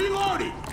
Reloading!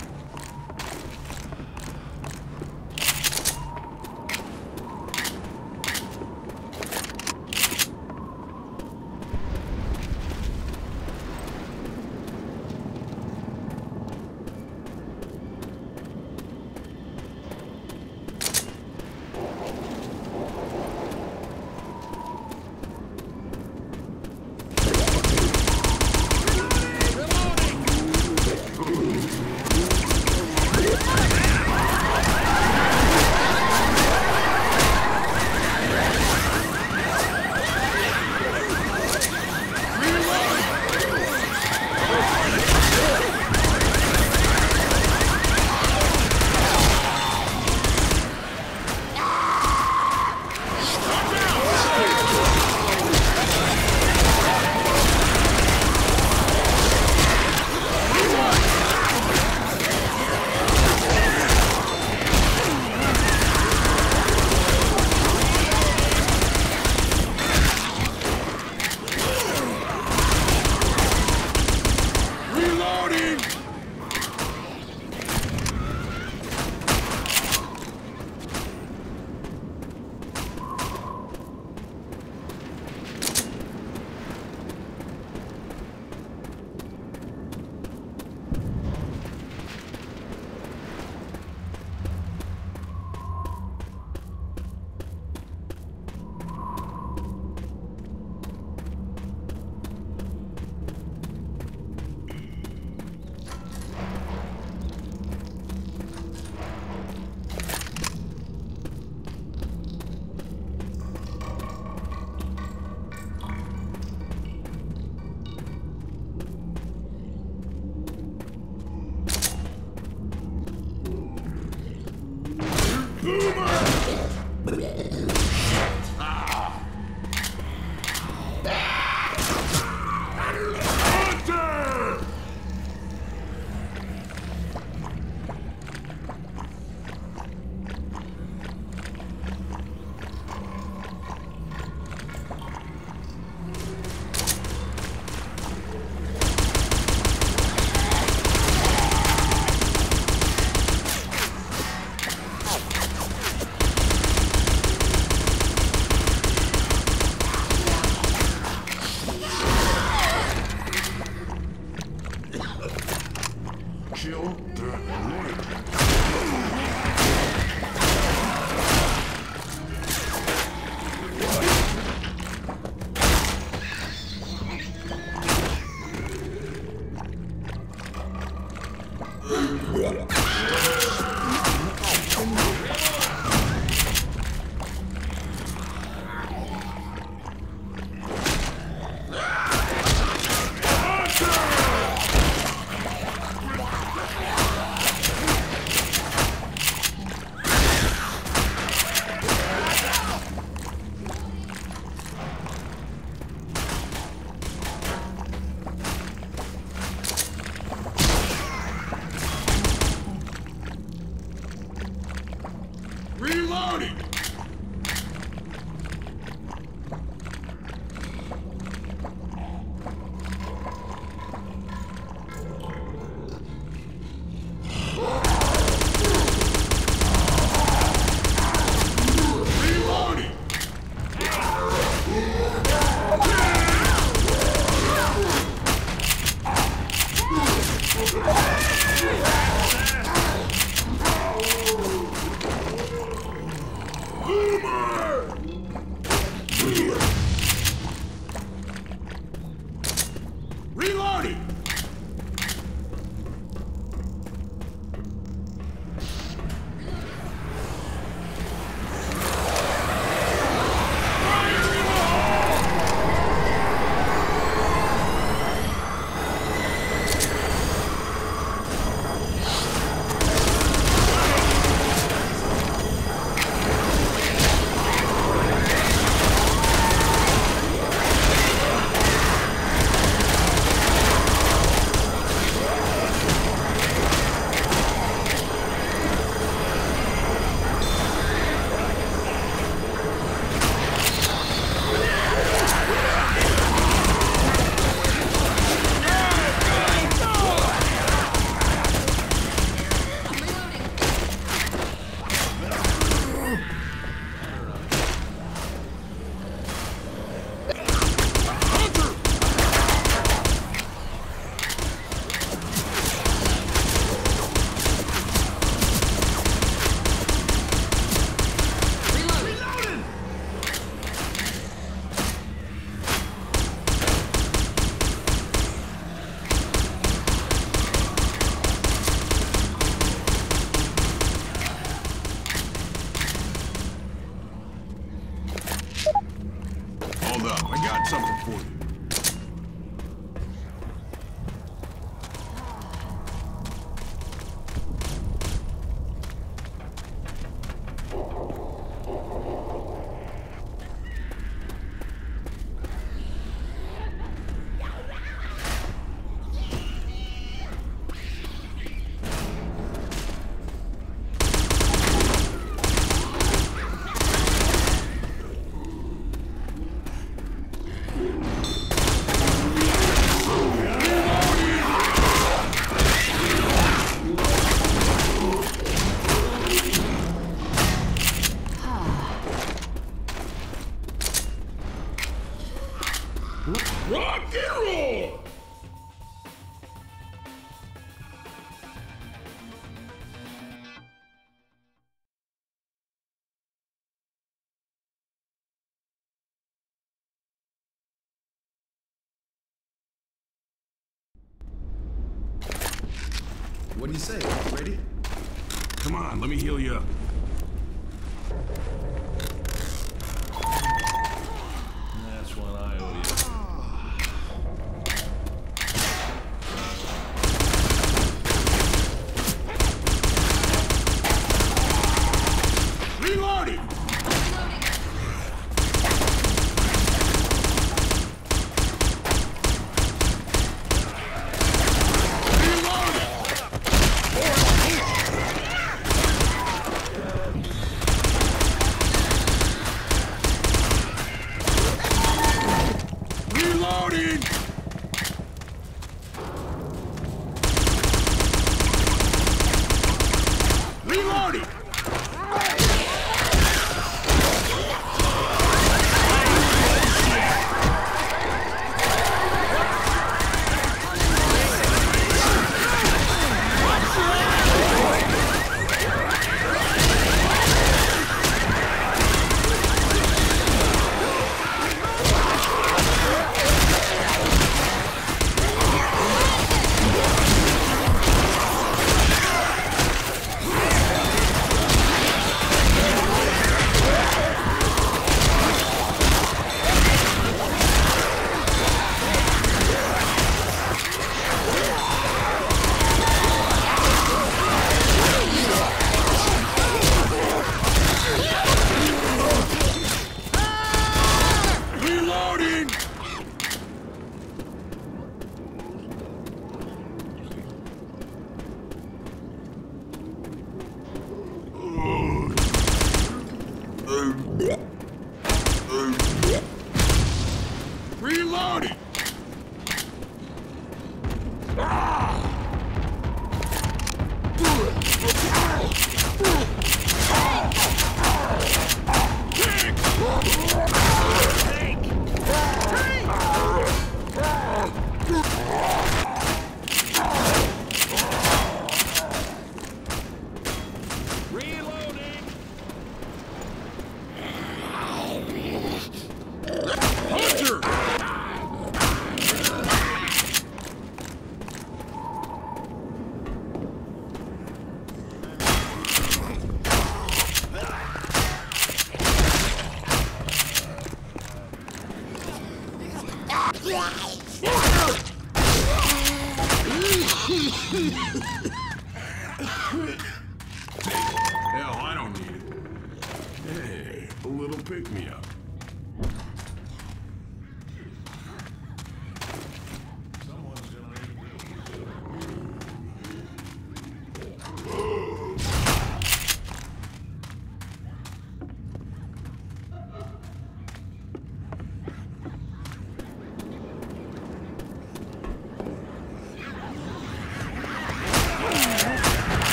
Got something for you. What do you say? Ready? Come on, let me heal you up. That's one I owe you.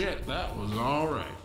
shit, that was all right.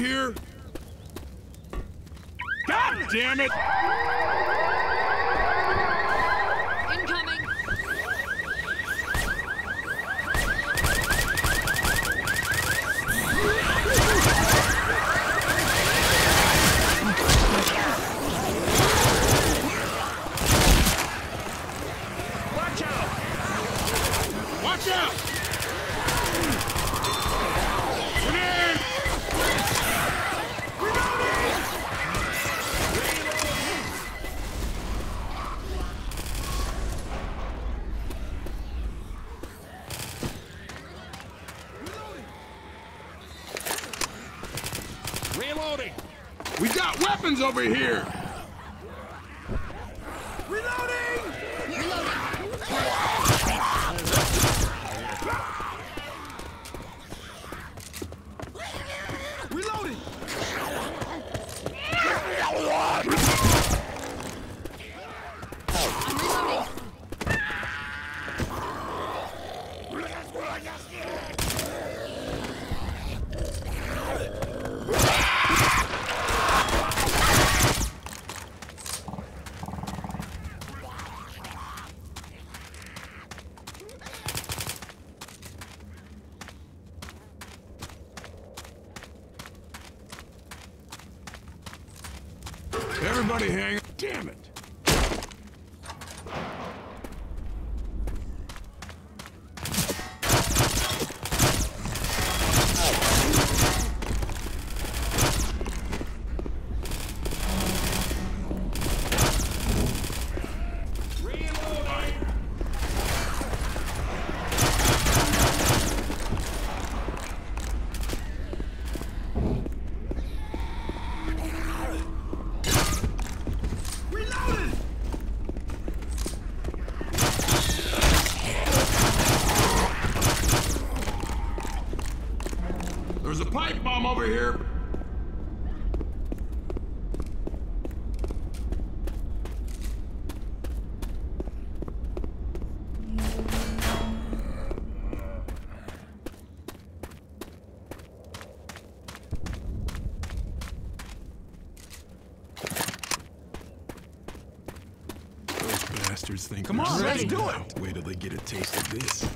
here! God damn it! over here. Bastards think Come on, let's do it. Wait till they get a taste of this.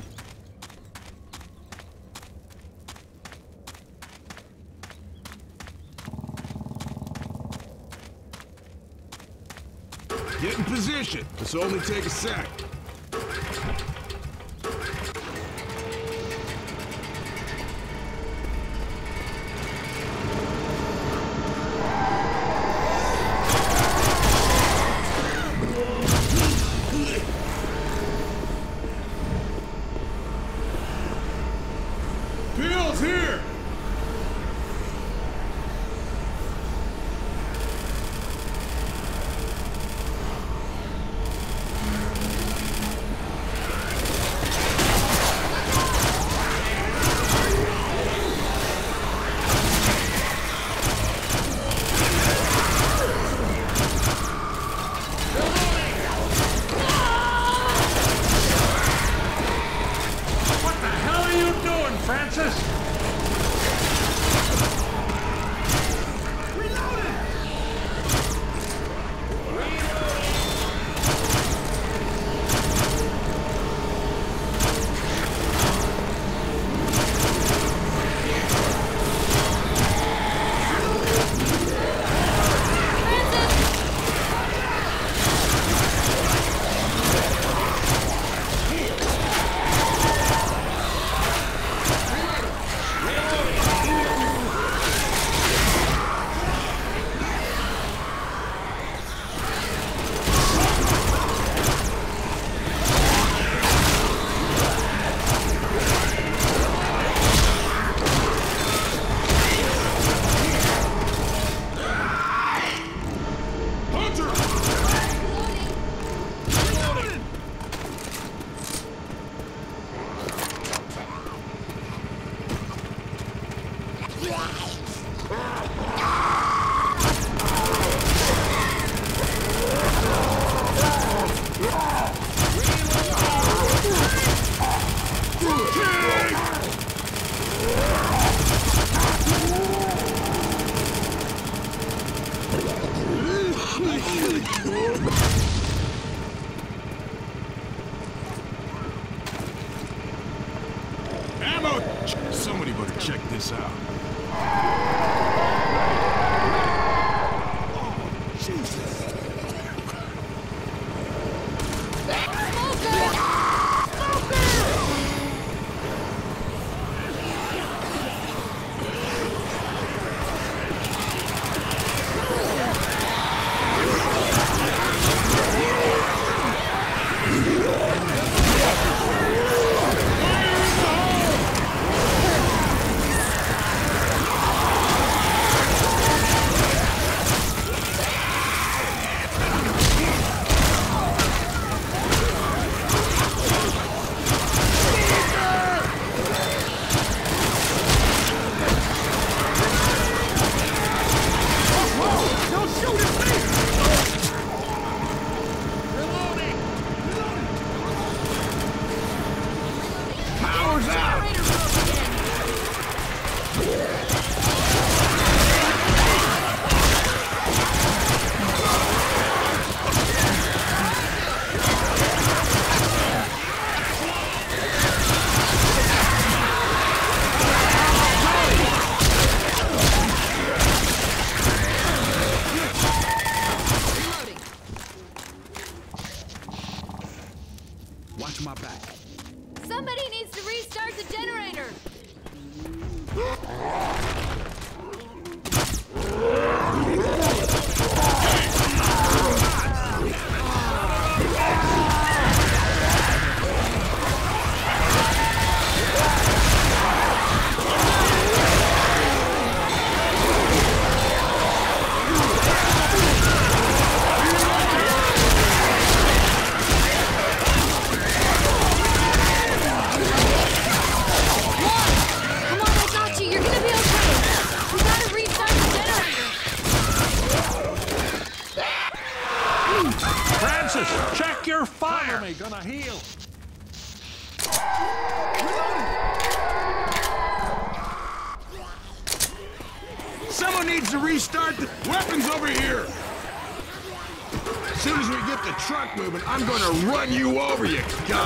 Get in position. This only take a sec.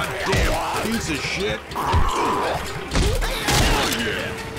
Goddamn piece of shit. Oh, yeah.